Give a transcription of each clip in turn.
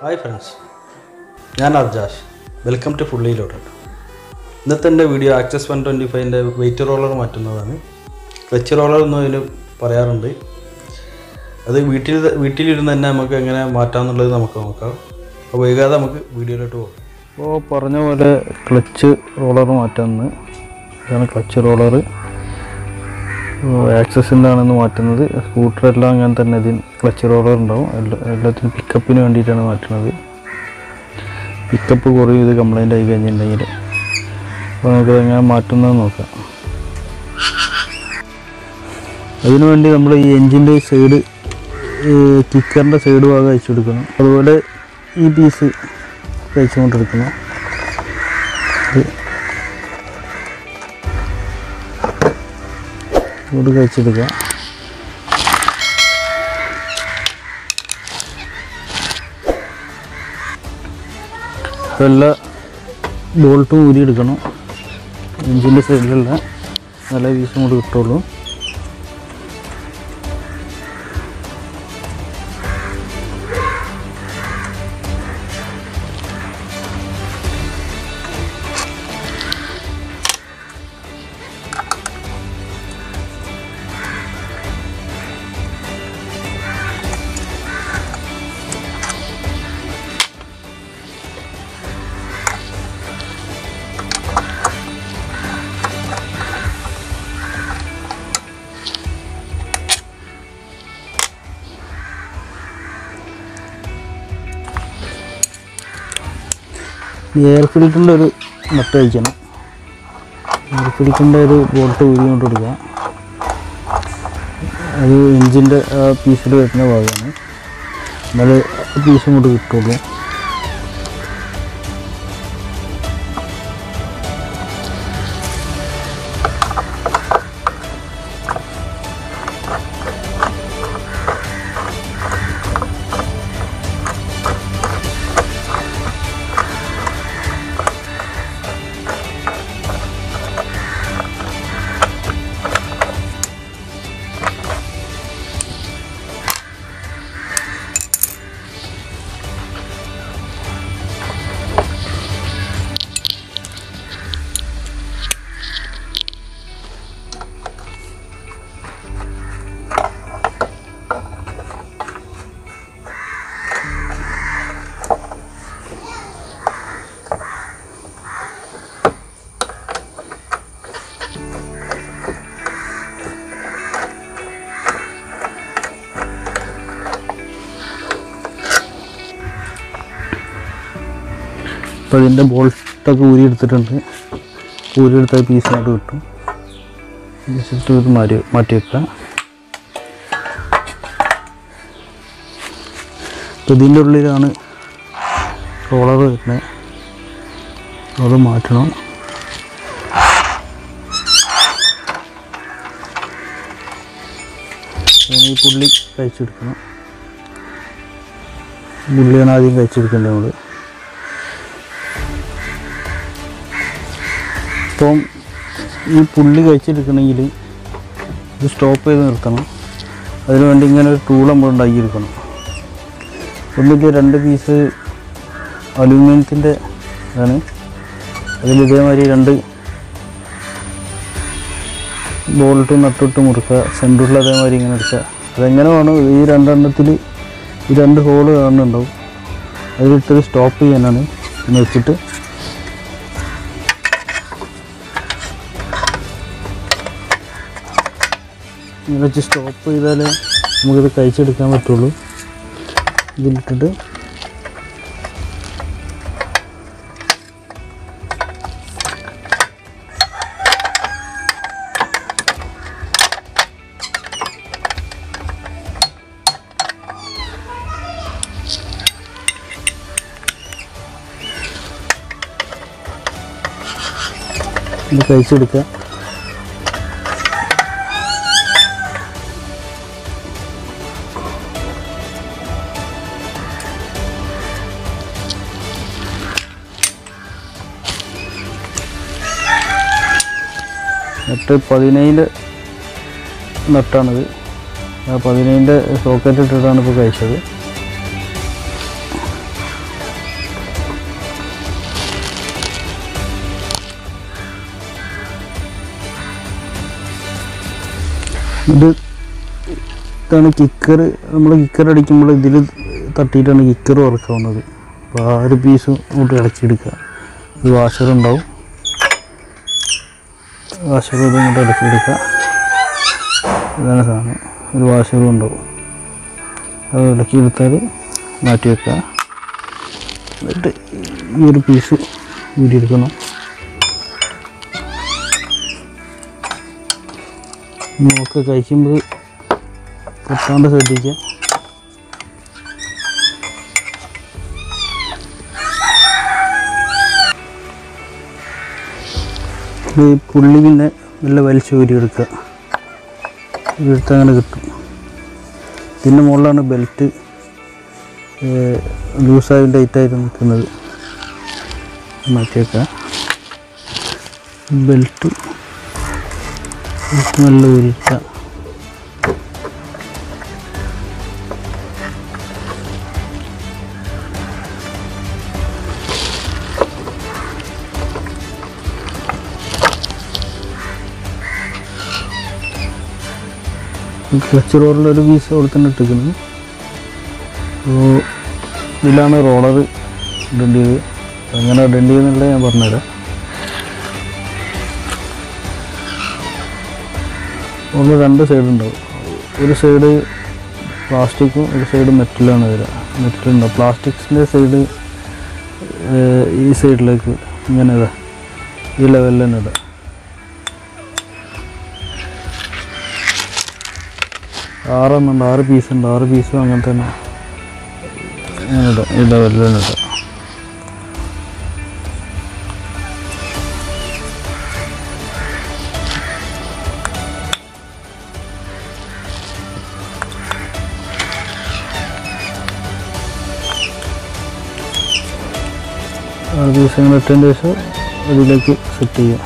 Hi friends ഞാൻ Arjash. Welcome to fully loaded ഇന്നത്തെ എന്റെ വീഡിയോ ആക്സസ് വൺ ട്വന്റി ഫൈവിന്റെ വെയിറ്റ് റോളർ മാറ്റുന്നതാണ്. ക്ലച്ച് റോളർ എന്ന് അതിന് പറയാറുണ്ട്. അത് വീട്ടിൽ വീട്ടിലിരുന്ന് തന്നെ നമുക്ക് എങ്ങനെ മാറ്റാമെന്നുള്ളത് നമുക്ക് നോക്കാം. അപ്പോൾ വൈകാതെ നമുക്ക് വീഡിയോയിലോട്ട് പോകാം. അപ്പോൾ പറഞ്ഞ പോലെ ക്ലച്ച് റോളർ മാറ്റാമെന്ന് ഇതാണ് ക്ലച്ച് റോളർ ആക്സസിന്റെ എന്താണെന്ന് മാറ്റുന്നത്. സ്കൂട്ടറെല്ലാം ഞാൻ തന്നെ ഇതിന് ക്ലച്ച് റോളർ ഉണ്ടാവും. എല്ലാ എല്ലാത്തിനും പിക്കപ്പിന് വേണ്ടിയിട്ടാണ് മാറ്റുന്നത്. പിക്കപ്പ് കുറയും ഇത് കംപ്ലൈന്റ് ആയി കഴിഞ്ഞിട്ടുണ്ടെങ്കിൽ അപ്പോൾ നമുക്കത് എങ്ങനെ മാറ്റുന്നത് നോക്കാം. അതിനുവേണ്ടി നമ്മൾ ഈ എൻജിന്റെ സൈഡ് കിക്കറിന്റെ സൈഡ് ഭാഗം അയച്ചു കൊടുക്കണം അതുപോലെ ഈ പീസ് കഴിച്ചുകൊണ്ടിരിക്കണം ഇത് കഴിച്ചെടുക്കുക. ബോൾട്ട് ബോൾട്ടും ഊരിയെടുക്കണം. എഞ്ചിന്റെ സൈഡിലുള്ള നല്ല വീസും കൂടി കിട്ടുള്ളൂ എയർ ഫിൽറ്ററിന്റെ ഒരു നട്ട് കഴിക്കണം എയർ ഫിൽറ്ററിന്റെ ഒരു ബോൾട്ട് ഊരി കൊണ്ട് കൊടുക്കുക. അത് എഞ്ചിന്റെ പീസിൽ വരുന്ന ഭാഗമാണ്. എന്നാൽ പീസും കൊണ്ട് കിട്ടുള്ളൂ അപ്പോൾ ഇതിന്റെ ബോൾട്ടൊക്കെ ഊരി എടുത്തിട്ടുണ്ട് ഊരി എടുത്ത പീസിനായിട്ട് കിട്ടും. ജസ്റ്റ് ഇത് മാറ്റി മാറ്റി വെക്കുക. അപ്പോൾ ഇതിന്റെ ഉള്ളിലാണ് റോളർ വരുന്നത്. അത് മാറ്റണം. ഈ പുള്ളി കഴിച്ചെടുക്കണം. പുള്ളിയാണ് ആദ്യം കഴിച്ചെടുക്കേണ്ടത് നമ്മൾ ഇപ്പം ഈ പുള്ളി കഴിച്ചെടുക്കണമെങ്കിൽ ഇത് സ്റ്റോപ്പ് ചെയ്ത് നിർത്തണം. അതിനുവേണ്ടി ഇങ്ങനെ ഒരു ടൂൾ നമ്മൾ ഉണ്ടാക്കിയെടുക്കണം. ഒന്നിന്റെ രണ്ട് പീസ് അലൂമിനിയത്തിന്റെ ആണ് അതിൽ ഇതേമാതിരി രണ്ട് ബോൾട്ട് നട്ടിട്ട് മുറുക്കുക സെന്ററിൽ അതേമാതിരി ഇങ്ങനെ എടുക്കുക. അതെങ്ങനെ വേണം ഈ രണ്ടെണ്ണത്തിൽ ഈ രണ്ട് ഹോൾ കാണുന്നുണ്ടാവും. അതിലിട്ടത് സ്റ്റോപ്പ് ചെയ്യാനാണ്. വെച്ചിട്ട് വെച്ച് സ്റ്റോപ്പ് ചെയ്താലേ നമുക്കിത് കഴിച്ചെടുക്കാൻ പറ്റുള്ളൂ. ഇതിലിട്ടിട്ട് ഇത് കഴിച്ചെടുക്കുക നട്ട് പതിനേഴ് നട്ടാണിത്. പതിനേഴിന്റെ സോക്കറ്റ് ഇട്ടിട്ടാണ് ഇപ്പോൾ കഴിച്ചത്. ഇത് ഇതാണ് കിക്കർ നമ്മൾ കിക്കർ അടിക്കുമ്പോൾ ഇതിൽ തട്ടിയിട്ടാണ് കിക്കർ വറക്കാവുന്നത് അപ്പോൾ ആ ഒരു പീസ് ഇങ്ങോട്ട് ഇളക്കിയെടുക്കുക. ഒരു വാഷറുണ്ടാവും ഉണ്ടാവും റൂം ഇങ്ങോട്ട് ഇളക്കിയെടുക്കുക ഇതാണ് സാധനം. ഒരു വാഷറും ഉണ്ടാവും. അത് ഇളക്കിയെടുത്താൽ മാറ്റി വെക്കുക. എന്നിട്ട് ഈ ഒരു പീസ് ഊരിയെടുക്കണം നമുക്ക് കഴിക്കുമ്പോൾ പൊട്ടാണ്ട് ശ്രദ്ധിക്കുക. ഇത് പുള്ളി പിന്നെ നല്ല വലിച്ചു ഊരിയെടുക്കുക എടുത്ത് അങ്ങനെ കിട്ടും. ഇതിന്റെ മുകളിലാണ് ബെൽറ്റ് ലൂസായി ടൈറ്റായിട്ട് നിൽക്കുന്നത്. മാറ്റിയേക്കാം ബെൽറ്റ് നല്ല ഊരിക്കുക ക്ലച്ച് റോളിലൊരു പീസ് അവിടെ തന്നെ ഇട്ടിരിക്കുന്നു. അപ്പോൾ ഇതിലാണ് റോളർ ഇടേണ്ടി ചെയ്ത് എങ്ങനെ ഇടേണ്ടി എന്നുള്ളത് ഞാൻ പറഞ്ഞുതരാം. ഒന്ന് രണ്ട് സൈഡ് ഉണ്ടാവും. ഒരു സൈഡ് പ്ലാസ്റ്റിക്കും ഒരു സൈഡ് മെറ്റലാണ് വരിക. മെറ്റലുണ്ടാവും പ്ലാസ്റ്റിക്സിന്റെ സൈഡ് ഈ സൈഡിലേക്ക് ഇങ്ങനെ ഇതാ ഈ ലെവലിൽ തന്നെ ഇടാം. ആറെണ്ണുണ്ട് ആറ് പീസ് ഉണ്ട് ആറ് പീസും അങ്ങനെ തന്നെ. അങ്ങനെ ഇടാം ഈ ലെവലിൽ തന്നെ ആറ് ദിവസങ്ങൾ അങ്ങനെ ദിവസം അതിലേക്ക് സെറ്റ് ചെയ്യുക.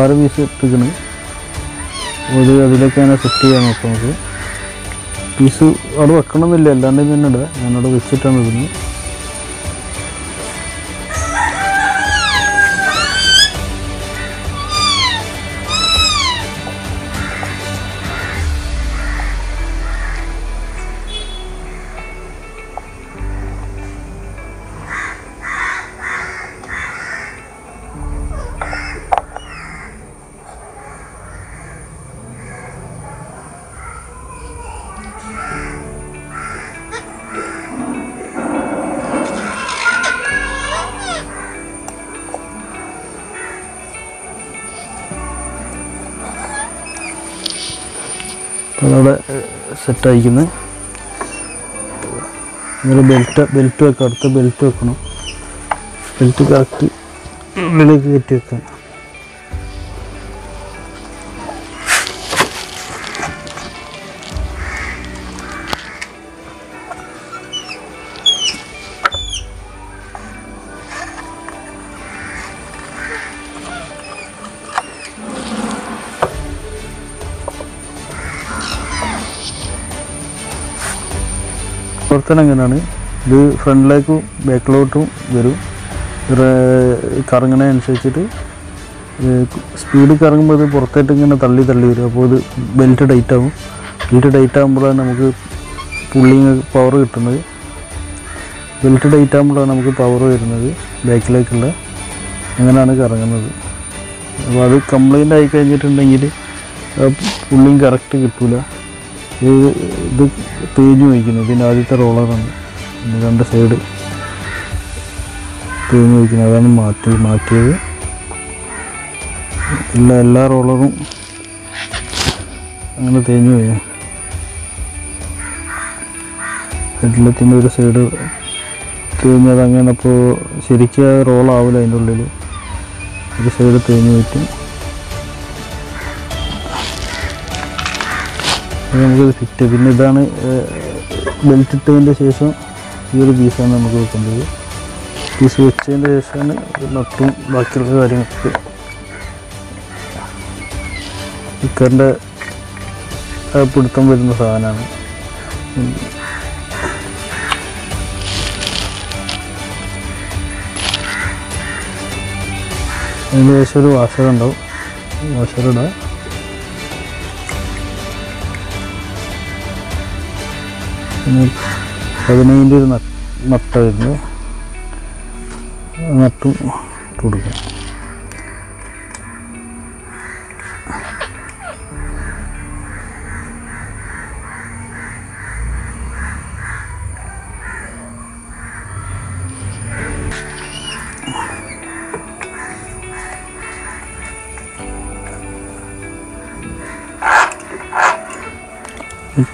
ആറ് അത് അതിലേക്ക് തന്നെ സെറ്റ് ചെയ്യാൻ നോക്കാം നമുക്ക്. പീസ് അവിടെ വെക്കണമെന്നില്ല അല്ലാണ്ട് തന്നെ ഇടുക ഞാനവിടെ വെച്ചിട്ടാണ് ഇടുന്നത്. സെറ്റ് അയക്കുന്നത് ഇങ്ങനെ ബെൽറ്റ് ബെൽറ്റ് വെക്കാം അടുത്ത ബെൽറ്റ് വെക്കണം. ബെൽറ്റ് കറക്റ്റ് ഉള്ളിലേക്ക് കയറ്റി വെക്കാം പ്രവർത്തനം എങ്ങനെയാണ് ഇത് ഫ്രണ്ടിലേക്കും ബാക്കിലോട്ടും വരും. കറങ്ങണ അനുസരിച്ചിട്ട് സ്പീഡ് കറങ്ങുമ്പോൾ ഇത് പുറത്തേട്ട് ഇങ്ങനെ തള്ളി തള്ളി വരും. അപ്പോൾ ഇത് ബെൽറ്റ് ടൈറ്റ് ആവും. ബെൽറ്റ് ടൈറ്റ് ആകുമ്പോഴാണ് നമുക്ക് പുള്ളിങ് പവർ കിട്ടുന്നത്. ബെൽറ്റ് ടൈറ്റ് ആകുമ്പോഴാണ് നമുക്ക് പവർ വരുന്നത് ബാക്കിലേക്കുള്ള അങ്ങനെയാണ് കറങ്ങുന്നത്. അപ്പോൾ അത് കംപ്ലൈന്റ് ആയി കഴിഞ്ഞിട്ടുണ്ടെങ്കിൽ പുള്ളിങ് കറക്റ്റ് കിട്ടൂല. ഇത് ഇത് തേഞ്ഞു വയ്ക്കുന്നു ഇതിന്റെ ആദ്യത്തെ റോളറാണ് രണ്ട് സൈഡ് തേഞ്ഞു വയ്ക്കുന്നത്. അതാണ് മാറ്റി മാറ്റിയത്. എല്ലാ എല്ലാ റോളറും അങ്ങനെ തേഞ്ഞു പോയി. ഹെഡ്ലത്തിന്റെ ഒരു സൈഡ് തേഞ്ഞത് അങ്ങനെ അപ്പോൾ ശരിക്കും റോളാവില്ല അതിന്റെ ഉള്ളിൽ ഒരു സൈഡ് തേഞ്ഞു പറ്റും നമുക്കത് ഫിറ്റ് പിന്നെ ഇതാണ് ബെൽറ്റ് ഇട്ടതിന്റെ ശേഷം ഈ ഒരു പീസാണ് നമുക്ക് വെക്കേണ്ടത്. പീസ് വെച്ചതിന്റെ ശേഷമാണ് നട്ടും ബാക്കിയുള്ള കാര്യങ്ങൾക്ക് ഇക്കറിന്റെ പിടുത്തം വരുന്ന സാധനമാണ്. അതിന് ശേഷം ഒരു വാഷർ ഉണ്ടാവും. വാഷറിടുക പിന്നെ പതിനൈന്റെ ഒരു നട്ട് വരുന്നത് നട്ടും ഇട്ട്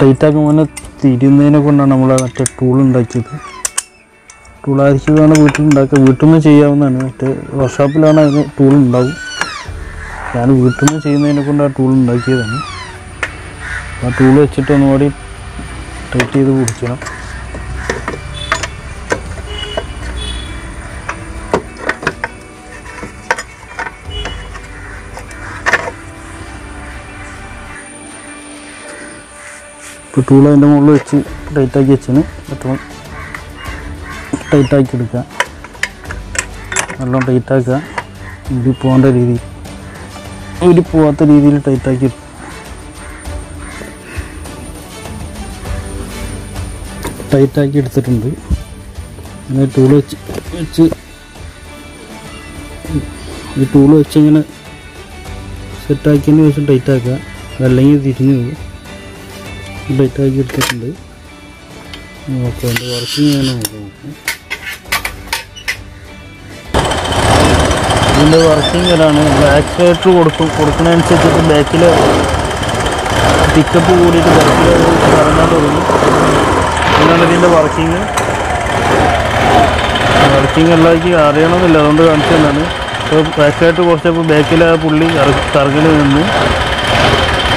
ടൈറ്റാക്കുമ്പോൾ തന്നെ തിരിയുന്നതിനെ കൊണ്ടാണ് നമ്മൾ മറ്റേ ടൂൾ ഉണ്ടാക്കിയത്. ടൂൾ ആയിരിക്കുന്നതാണ് വീട്ടിൽ ഉണ്ടാക്കുക. വീട്ടിൽ നിന്ന് ചെയ്യാവുന്നതാണ്. മറ്റേ വർക്ക്ഷോപ്പിലാണ് അതിന് ടൂൾ ഉണ്ടാവും. ഞാൻ വീട്ടിൽ നിന്ന് ചെയ്യുന്നതിനെ കൊണ്ട് ആ ടൂൾ ഉണ്ടാക്കിയതാണ്. ആ ടൂൾ വെച്ചിട്ട് ഒന്നുകൂടി ടൈറ്റ് ചെയ്ത് പിടിക്കണം ടൂൾ അതിന്റെ മുകളിൽ വെച്ച് ടൈറ്റാക്കി വെച്ചിന്. പെട്ടെന്ന് ടൈറ്റാക്കി എടുക്കുക. നല്ലോണം ടൈറ്റാക്കുക ഇടി പോകേണ്ട രീതിയിൽ ഇടി പോകാത്ത രീതിയിൽ ടൈറ്റാക്കി ടൈറ്റാക്കി എടുത്തിട്ടുണ്ട്. അങ്ങനെ ടൂൾ വെച്ച് വെച്ച് ഈ ടൂൾ വെച്ച് ഇങ്ങനെ സെറ്റാക്കിയതിന് ശേഷം ടൈറ്റാക്കുക അതല്ലെങ്കിൽ തിരിഞ്ഞു പോകും. ലൈറ്റാക്കി എടുത്തിട്ടുണ്ട്. ഓക്കെ എന്റെ വർക്കിംഗ് ഞാൻ നോക്കാം ഇതിന്റെ വർക്കിംഗ് ഇതാണ് ആക്സിലേറ്റർ കൊടുക്കും. കൊടുക്കുന്നതനുസരിച്ചിട്ട് ബാക്കിൽ പിക്കപ്പ് കൂടിയിട്ട് ബാക്കിൽ കറങ്ങാൻ തുടങ്ങും എന്നാണ് ഇതിന്റെ വർക്കിംഗ് വർക്കിംഗ് എല്ലാവർക്കും അറിയണമെന്നില്ല അതുകൊണ്ട് കാണിച്ചതാണ് ഇപ്പോൾ ബാക്കായിട്ട് കുറച്ചപ്പോൾ ബാക്കിൽ ആ പുള്ളി കറ- കറങ്ങൽ നിന്ന്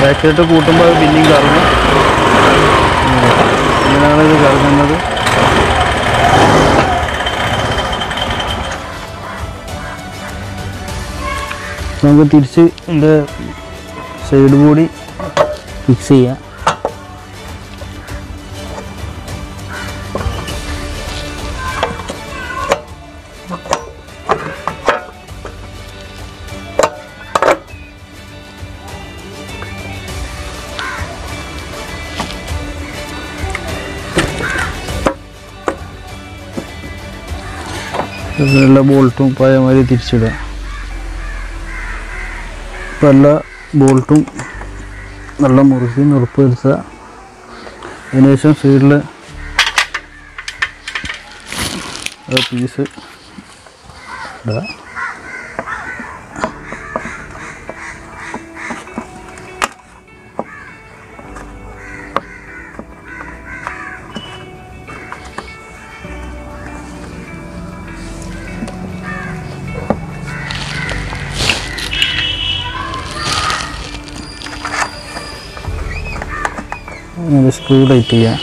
ബാക്കായിട്ട് കൂട്ടുമ്പോൾ അത് പിന്നെയും കറങ്ങും. ഇങ്ങനെയാണ് ഇത് കറങ്ങുന്നത് നമുക്ക് തിരിച്ച് ഇതിന്റെ സൈഡ് കൂടി ഫിക്സ് ചെയ്യാം. എല്ലാ ബോൾട്ടും പഴയമാതിരി തിരിച്ചിടുക. ഇപ്പം എല്ലാ ബോൾട്ടും നല്ല മുറുക്കി നുറുപ്പ് വരുത്തുക അതിനുശേഷം സൈഡിൽ പീസ് ഇടുക. സ്ക്രൂ ടൈറ്റ് ചെയ്യുക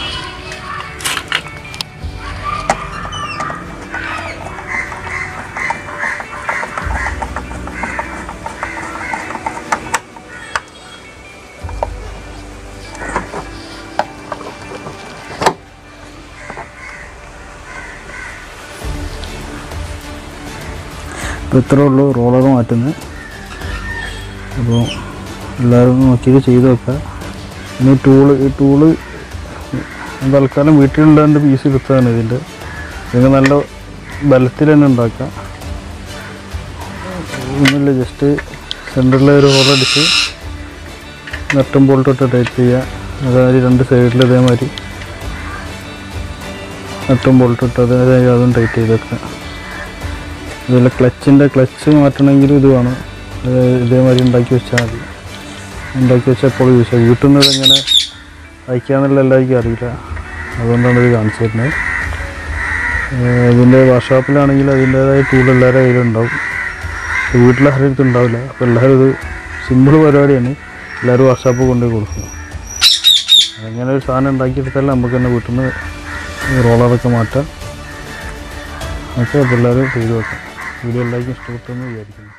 അപ്പോൾ ഇത്രേ ഉള്ളൂ റോളർ മാറ്റുന്നത്. അപ്പോൾ എല്ലാവരും നോക്കിയിട്ട് ചെയ്ത് വെക്കുക ഇനി ടൂൾ ഈ ടൂൾ തൽക്കാലം വീട്ടിലുണ്ടാകുന്ന പീസ് എടുത്തതാണ് ഇതിന്റെ. ഇതിന് നല്ല ബലത്തിൽ തന്നെ ഉണ്ടാക്കാം. ഒന്നുമില്ല ജസ്റ്റ് സെന്ററിൽ ഒരു ഹോളടിച്ച് നട്ടും ബോൾട്ടിട്ട് ടൈറ്റ് ചെയ്യുക അതായത് രണ്ട് സൈഡിൽ ഇതേമാതിരി നട്ടും ബോൾട്ടിട്ട് അതായത് അതും ടൈറ്റ് ചെയ്ത് വെക്കുക അതുപോലെ ക്ലച്ചിന്റെ ക്ലച്ച് മാറ്റണമെങ്കിലും ഇത് വേണം. ഇതേമാതിരി ഉണ്ടാക്കി വെച്ചാൽ മതി. ഉണ്ടാക്കി വെച്ചാൽ യൂസ് ചെയ്യാം വീട്ടിൽ നിന്ന് ഇതെങ്ങനെ അയക്കാന്നുള്ള എല്ലാവർക്കും അറിയില്ല. അതുകൊണ്ടാണ് ഇത് കാണിച്ചു തരുന്നത്. ഇതിന്റെ വർക്ക്ഷോപ്പിലാണെങ്കിൽ അതിന്റേതായ ടൂൾ എല്ലാവരുടെ കയ്യിലുണ്ടാവും. വീട്ടിലെ ആരുടെ ഉണ്ടാവില്ല. അപ്പോൾ എല്ലാവരും ഇത് സിമ്പിൾ പരിപാടിയാണ്. എല്ലാവരും വർക്ക്ഷോപ്പ് കൊണ്ടുപോയി കൊടുക്കും. അങ്ങനെ ഒരു സാധനം ഉണ്ടാക്കിയെടുത്താൽ നമുക്ക് തന്നെ വീട്ടിൽ നിന്ന് റോളറൊക്കെ മാറ്റാം. ഓക്കെ അപ്പോൾ എല്ലാവരും ചെയ്തു വെക്കാം വീഡിയോ എല്ലാവർക്കും ഇഷ്ടപ്പെട്ടെന്ന് വിചാരിക്കുന്നു.